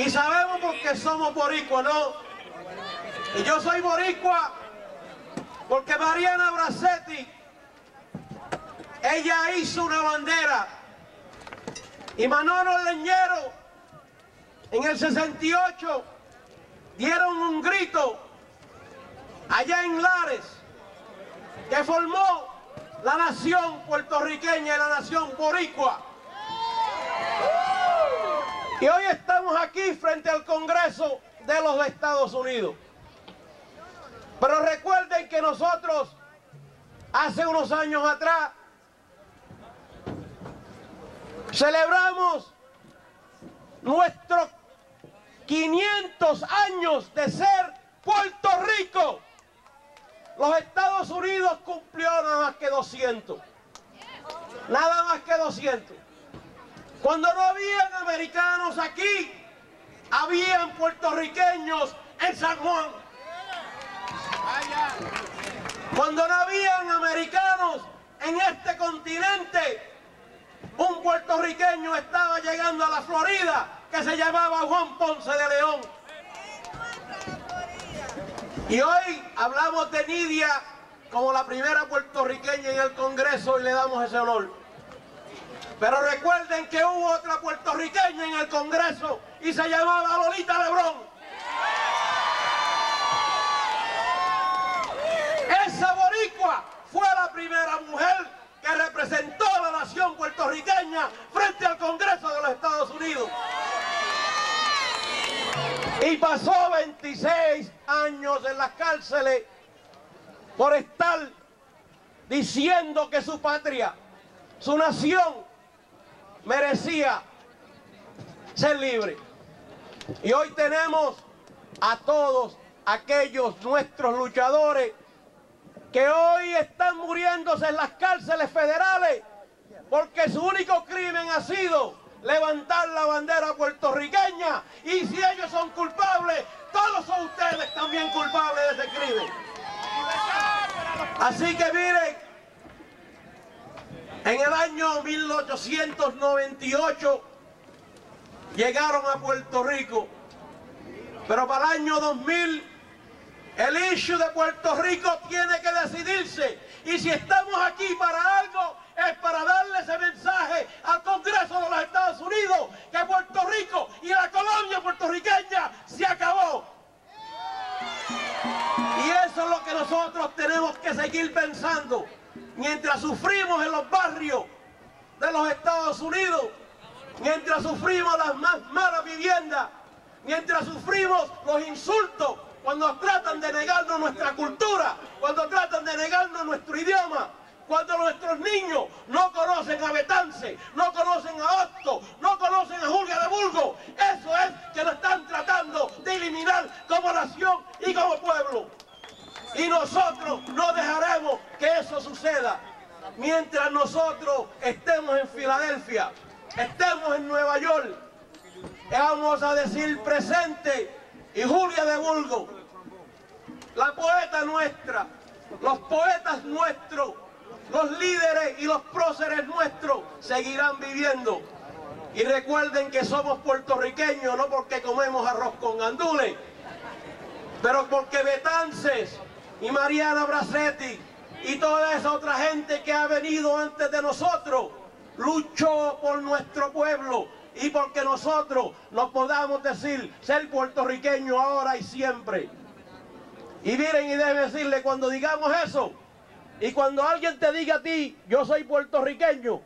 Y sabemos porque somos boricua, ¿no? Y yo soy boricua porque Mariana Bracetti, ella hizo una bandera. Y Manolo Leñero, en el 68, dieron un grito allá en Lares, que formó la nación puertorriqueña y la nación boricua. Y hoy estamos aquí frente al Congreso de los Estados Unidos. Pero recuerden que nosotros, hace unos años atrás, celebramos nuestros 500 años de ser Puerto Rico. Los Estados Unidos cumplió nada más que 200. Nada más que 200. Cuando no habían americanos aquí, habían puertorriqueños en San Juan. Cuando no habían americanos en este continente, un puertorriqueño estaba llegando a la Florida que se llamaba Juan Ponce de León. Y hoy hablamos de Nidia como la primera puertorriqueña en el Congreso y le damos ese honor. Pero recuerden que hubo otra puertorriqueña en el Congreso y se llamaba Lolita Lebrón. Esa boricua fue la primera mujer que representó a la nación puertorriqueña frente al Congreso de los Estados Unidos. Y pasó 26 años en las cárceles por estar diciendo que su patria, su nación, merecía ser libre. Y hoy tenemos a todos aquellos nuestros luchadores que hoy están muriéndose en las cárceles federales porque su único crimen ha sido levantar la bandera puertorriqueña y si ellos son culpables, todos son ustedes también culpables de ese crimen. Así que miren, en el año 1898 llegaron a Puerto Rico, pero para el año 2000 el issue de Puerto Rico tiene que decidirse. Y si estamos aquí para algo, es para darle ese mensaje al Congreso de los Estados Unidos que Puerto Rico y la colonia puertorriqueña se acabó. Y eso es lo que nosotros tenemos que seguir pensando mientras sufrimos en los barrios de los Estados Unidos, mientras sufrimos las más malas viviendas, mientras sufrimos los insultos, cuando tratan de negarnos nuestra cultura, cuando tratan de negarnos nuestro idioma, cuando nuestros niños no conocen a Betance, no conocen a Otto, no conocen a Julia de Burgos, eso es que lo están tratando de eliminar como nación y como. Y nosotros no dejaremos que eso suceda. Mientras nosotros estemos en Filadelfia, estemos en Nueva York, vamos a decir presente y Julia de Burgos, la poeta nuestra, los poetas nuestros, los líderes y los próceres nuestros seguirán viviendo. Y recuerden que somos puertorriqueños, no porque comemos arroz con gandules, pero porque Betances y Mariana Bracetti y toda esa otra gente que ha venido antes de nosotros luchó por nuestro pueblo y porque nosotros nos podamos decir ser puertorriqueños ahora y siempre. Y miren y deben decirle cuando digamos eso y cuando alguien te diga a ti yo soy puertorriqueño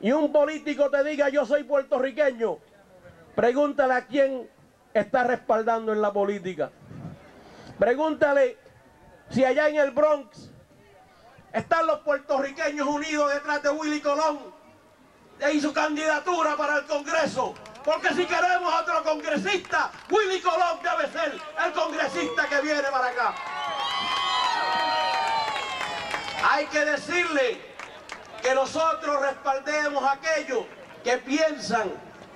y un político te diga yo soy puertorriqueño, pregúntale a quién está respaldando en la política. Pregúntale si allá en el Bronx están los puertorriqueños unidos detrás de Willy Colón y su candidatura para el Congreso. Porque si queremos otro congresista, Willy Colón debe ser el congresista que viene para acá. Hay que decirle que nosotros respaldemos a aquellos que piensan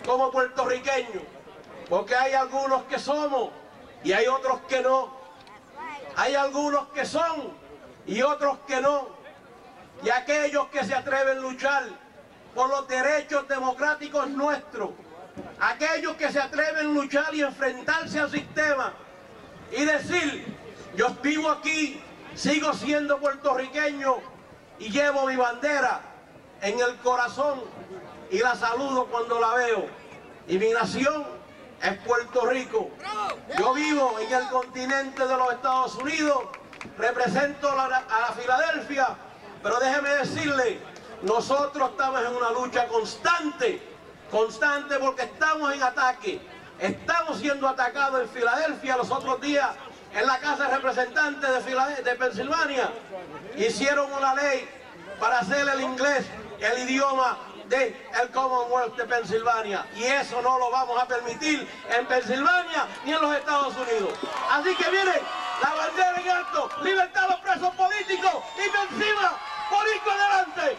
como puertorriqueños. Porque hay algunos que somos y hay otros que no. Hay algunos que son y otros que no. Y aquellos que se atreven a luchar por los derechos democráticos nuestros, aquellos que se atreven a luchar y enfrentarse al sistema y decir, yo vivo aquí, sigo siendo puertorriqueño y llevo mi bandera en el corazón y la saludo cuando la veo. Y mi nación es Puerto Rico. Yo vivo en el continente de los Estados Unidos, represento a la, Filadelfia, pero déjeme decirle, nosotros estamos en una lucha constante, constante porque estamos en ataque. Estamos siendo atacados en Filadelfia los otros días en la Casa de Representantes de, de Pensilvania. Hicieron una ley para hacer el inglés el idioma del el Commonwealth de Pensilvania. Y eso no lo vamos a permitir en Pensilvania ni en los Estados Unidos. Así que miren, la bandera en alto, libertad a los presos políticos y por encima, Borico adelante.